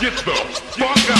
Get the fuck out.